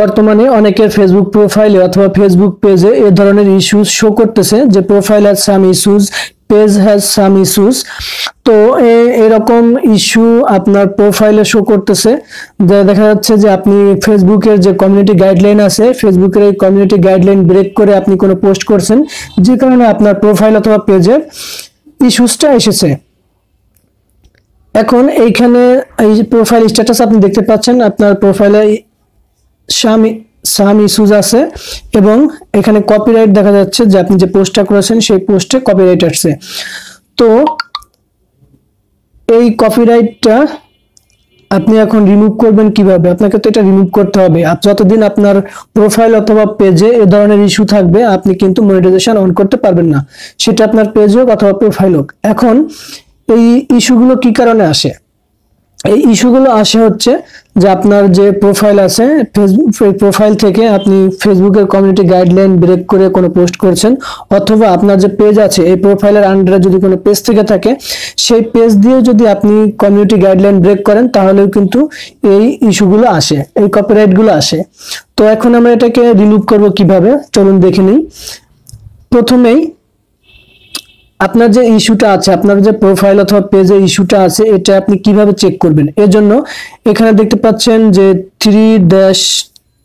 বর্তমানে অনেকের ফেসবুক প্রোফাইলে অথবা ফেসবুক পেজে এ ধরনের ইস্যুস শো করতেছে যে profile has some issues page has some issues তো এরকম ইস্যু আপনার প্রোফাইলে শো করতেছে। দেখা যাচ্ছে যে আপনি ফেসবুকের যে কমিউনিটি গাইডলাইন আছে ফেসবুকের এই কমিউনিটি গাইডলাইন ব্রেক করে আপনি কোনো পোস্ট করছেন, যে কারণে আপনার প্রোফাইল অথবা পেজের ইস্যুসটা এসেছে। এখন এইখানে এই প্রোফাইল স্ট্যাটাস আপনি দেখতে পাচ্ছেন, আপনার প্রোফাইলে সাম সাম ইস্যুজ আছে এবং এখানে কপিরাইট দেখা যাচ্ছে যে আপনি যে পোস্টটা করেছেন সেই পোস্টে কপিরাইট আসছে। তো এই কপিরাইটটা আপনি এখন রিমুভ করবেন কীভাবে? আপনাকে তো এটা রিমুভ করতে হবে। যতদিন আপনার প্রোফাইল অথবা পেজে এ ধরনের ইস্যু থাকবে, আপনি কিন্তু মনিটাইজেশন অন করতে পারবেন না। সেটা আপনার পেজ হোক অথবা প্রোফাইল হোক। এখন এই ইস্যুগুলো কি কারণে আসে? এই ইস্যুগুলো আসে হচ্ছে যে আপনার যে প্রোফাইল আছে ফেসবুক প্রোফাইল থেকে আপনি ফেসবুকের কমিউনিটি গাইডলাইন ব্রেক করে কোনো পোস্ট করছেন, অথবা আপনার যে পেজ আছে, এই প্রোফাইলের আন্ডারে যদি কোনো পেজ থেকে থাকে, সেই পেজ দিয়ে যদি আপনি কমিউনিটি গাইডলাইন ব্রেক করেন, তাহলেও কিন্তু এই ইস্যুগুলো আসে, এই কপিরাইটগুলো আসে। তো এখন আমরা এটাকে রিমুভ করব কীভাবে? চলুন দেখে নিই। প্রথমেই আপনার যে ইস্যুটা আছে, আপনার যে প্রোফাইল অথবা পেজে ইস্যুটা আছে, এটা আপনি কীভাবে চেক করবেন? এর জন্য এখানে দেখতে পাচ্ছেন যে three dash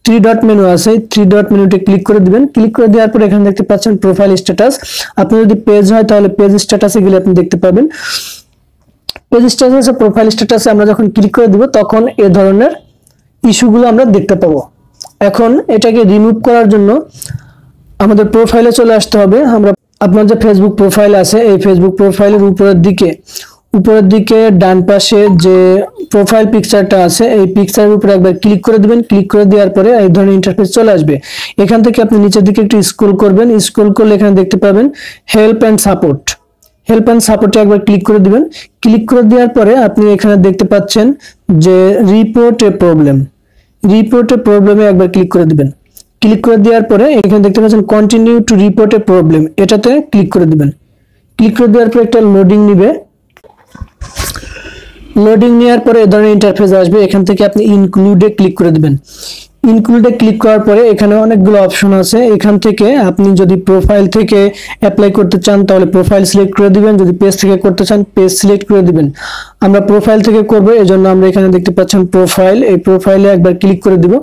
three dot menu আছে থ্রি ডট মেনুতে ক্লিক করে দিবেন। ক্লিক করে দেওয়ার পর এখানে দেখতে পাচ্ছেন প্রোফাইল স্ট্যাটাস আপনার যদি পেজ হয়, তাহলে পেজ স্ট্যাটাসে গেলে আপনি দেখতে পাবেন। পেজ স্ট্যাটাসে প্রোফাইল স্ট্যাটাসে আমরা যখন ক্লিক করে দিব, তখন এ ধরনের ইস্যুগুলো আমরা দেখতে পাবো। এখন এটাকে রিমুভ করার জন্য আমাদের প্রোফাইলে চলে আসতে হবে। আমরা আপনার যে ফেসবুক প্রোফাইল আছে, এই ফেসবুক প্রোফাইলের উপরের দিকে উপরের দিকে ডান পাশে যে প্রোফাইল পিকচারটা আছে, এই পিকচারের উপরে একবার ক্লিক করে দিবেন। ক্লিক করে দেওয়ার পরে এই ধরনের ইন্টারফেস চলে আসবে। এখান থেকে আপনি নিচের দিকে একটু স্ক্রল করবেন। স্ক্রল করলে এখানে দেখতে পাবেন help and support help and সাপোর্টে একবার ক্লিক করে দিবেন। ক্লিক করে দেওয়ার পরে আপনি এখানে দেখতে পাচ্ছেন যে রিপোর্ট প্রবলেম রিপোর্ট প্রবলেমে একবার ক্লিক করে দিবেন। ক্লিক করে দেওয়ার পরে এখানে দেখতে পাচ্ছেন continue to report a problem এটাতে ক্লিক করে দেবেন। ক্লিক করে দেওয়ার পরে একটা লোডিং নিবে। লোডিং নেওয়ার পরে এ ধরনের ইন্টারফেস আসবে। এখান থেকে আপনি ইনক্লুডে ক্লিক করে দিবেন। ইনক্লুডে ক্লিক করার পরে এখানে অনেকগুলো অপশন আছে। এখান থেকে আপনি যদি প্রোফাইল থেকে অ্যাপ্লাই করতে চান, তাহলে প্রোফাইল সিলেক্ট করে দিবেন। যদি পেজ থেকে করতে চান পেজ সিলেক্ট করে দিবেন। আমরা প্রোফাইল থেকে করব, এজন্য আমরা এখানে দেখতে পাচ্ছেন প্রোফাইল এই প্রোফাইলে একবার ক্লিক করে দিব।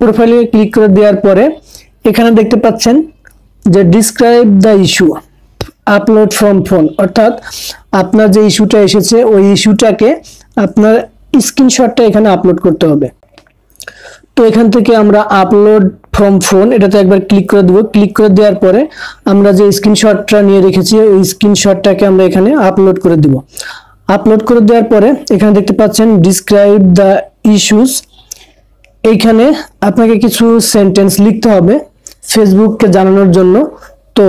প্রোফাইলে ক্লিক করে দেওয়ার পরে এখানে দেখতে পাচ্ছেন যে describe the issue upload from phone অর্থাৎ আপনার যে ইস্যুটা এসেছে, ওই ইস্যুটাকে আপনার স্ক্রিনশটটা এখানে আপলোড করতে হবে। তো এখান থেকে আমরা আপলোড ফ্রম ফোন এটাতে একবার ক্লিক করে দেবো। ক্লিক করে দেওয়ার পরে আমরা যে স্ক্রিনশটটা নিয়ে রেখেছি ওই স্ক্রিনশটটাকে আমরা এখানে আপলোড করে দিব। আপলোড করে দেওয়ার পরে এখানে দেখতে পাচ্ছেন ডিসক্রাইব দ্য ইস্যুস এইখানে আপনাকে কিছু সেন্টেন্স লিখতে হবে ফেসবুককে জানানোর জন্য। তো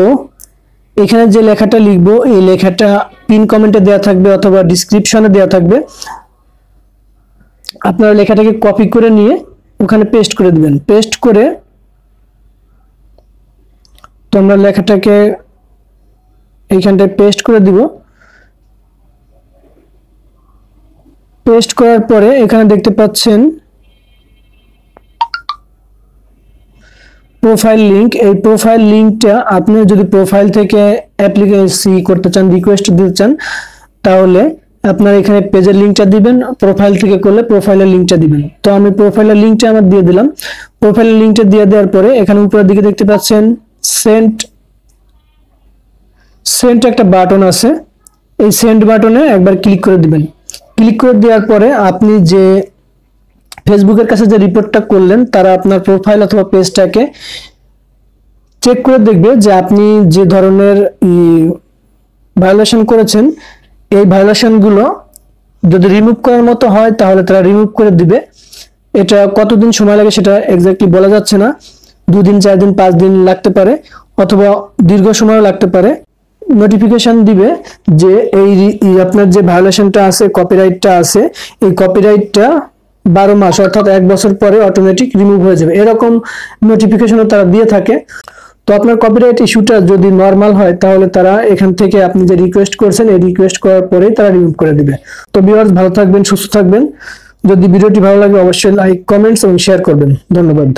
এখানে যে লেখাটা লিখব, এই লেখাটা পিন কমেন্টে দেওয়া থাকবে অথবা ডিসক্রিপশনে দেওয়া থাকবে। আপনারা লেখাটাকে কপি করে নিয়ে ওখানে পেস্ট করে দিবেন। পেস্ট করে তো আমরা লেখাটাকে এইখানটায় পেস্ট করে দিব। পেস্ট করার পরে এখানে দেখতে পাচ্ছেন প্রোফাইল লিংক এই প্রোফাইল লিংকটা আপনি যদি প্রোফাইল থেকে অ্যাপ্লিকেশন করতে চান রিকোয়েস্ট দিতে চান, তাহলে আপনার এখানে পেজের লিঙ্কটা দিবেন প্রোফাইল থেকে করলে প্রোফাইলের লিঙ্কটা দিবেন। তো আমি প্রোফাইলের লিঙ্কটা আমার দিয়ে দিলাম। প্রোফাইলের লিংকটা দিয়ে দেওয়ার পরে এখানে উপরের দিকে দেখতে পাচ্ছেন সেন্ট সেন্ট একটা বাটন আছে। এই সেন্ট বাটনে একবার ক্লিক করে দিবেন। ক্লিক করে দেওয়ার পরে আপনি যে ফেসবুকের কাছে যে রিপোর্টটা করলেন, তারা আপনার প্রোফাইল অথবা পেজটাকে চেক করে দেখবে যে আপনি যে ধরনের ভায়োলেশন করেছেন এই ভায়োলেশনগুলো যদি রিমুভ করার মতো হয়, তাহলে তারা রিমুভ করে দিবে। এটা কতদিন সময় লাগে সেটা এক্স্যাক্টলি বলা যাচ্ছে না। দুদিন চার দিন, পাঁচ দিন লাগতে পারে, অথবা দীর্ঘ সময়ও লাগতে পারে। নোটিফিকেশন দিবে যে এই এই আপনার যে ভায়োলেশনটা আছে কপিরাইটটা আছে, এই কপিরাইটটা বারো মাস অর্থাৎ এক বছর পরে অটোমেটিক রিমুভ হয়ে যাবে। এরকম নোটিফিকেশনও তারা দিয়ে থাকে। তো আপনার কপিরাইট ইস্যুটা যদি নর্মাল হয়, তাহলে তারা এখান থেকে আপনি যে রিকোয়েস্ট করছেন, এই রিকোয়েস্ট করার পরেই তারা রিমুভ করে দিবে। তো ভিউয়ার্স ভালো থাকবেন, সুস্থ থাকবেন। যদি ভিডিওটি ভালো লাগে, অবশ্যই লাইক কমেন্টস এবং শেয়ার করবেন। ধন্যবাদ।